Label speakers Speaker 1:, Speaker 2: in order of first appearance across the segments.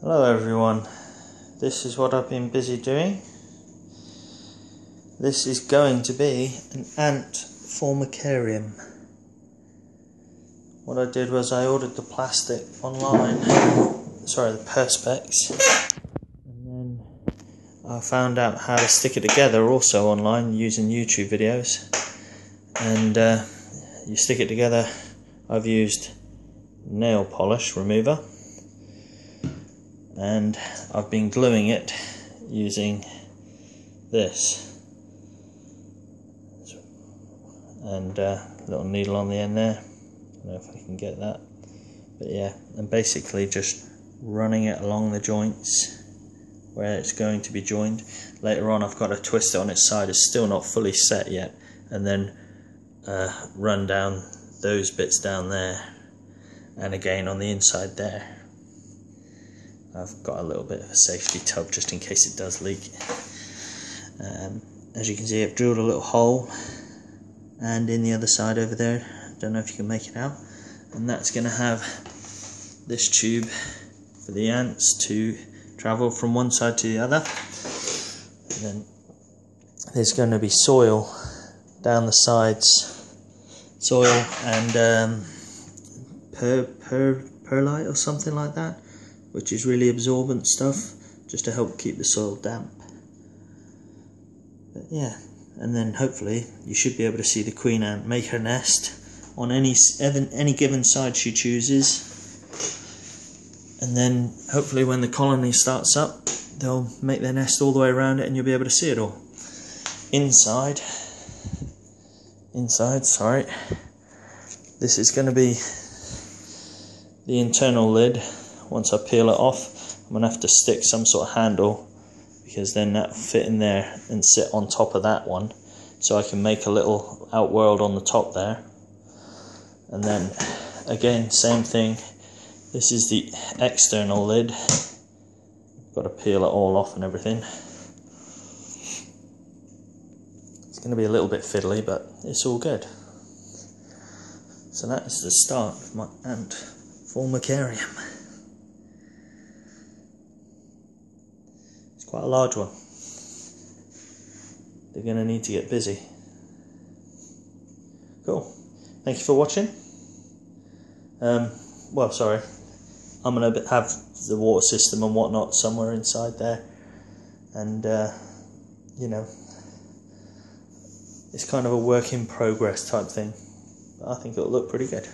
Speaker 1: Hello everyone, this is what I've been busy doing. This is going to be an ant formicarium. What I did was I ordered the plastic online, sorry the perspex, and then I found out how to stick it together also online using YouTube videos. And uh, you stick it together, I've used nail polish remover and I've been gluing it using this. And a uh, little needle on the end there. I don't know if I can get that. But yeah and basically just running it along the joints where it's going to be joined. Later on I've got to twist it on its side. It's still not fully set yet. And then uh, run down those bits down there. And again on the inside there I've got a little bit of a safety tub just in case it does leak. Um, as you can see I've drilled a little hole and in the other side over there, I don't know if you can make it out, and that's going to have this tube for the ants to travel from one side to the other. And then there's going to be soil down the sides, soil and um, per, per, perlite or something like that which is really absorbent stuff just to help keep the soil damp. But yeah, and then hopefully you should be able to see the queen ant make her nest on any any given side she chooses. And then hopefully when the colony starts up, they'll make their nest all the way around it and you'll be able to see it all. Inside, inside, sorry, this is going to be the internal lid once I peel it off, I'm gonna have to stick some sort of handle because then that'll fit in there and sit on top of that one. So I can make a little outworld on the top there. And then again, same thing. This is the external lid. Got to peel it all off and everything. It's going to be a little bit fiddly, but it's all good. So that is the start of my ant formicarium. Quite a large one. They're going to need to get busy. Cool. Thank you for watching. Um, well, sorry. I'm going to have the water system and whatnot somewhere inside there. And, uh, you know, it's kind of a work in progress type thing. But I think it'll look pretty good.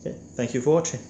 Speaker 1: Okay, thank you for watching.